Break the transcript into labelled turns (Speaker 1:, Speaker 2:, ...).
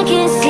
Speaker 1: I can see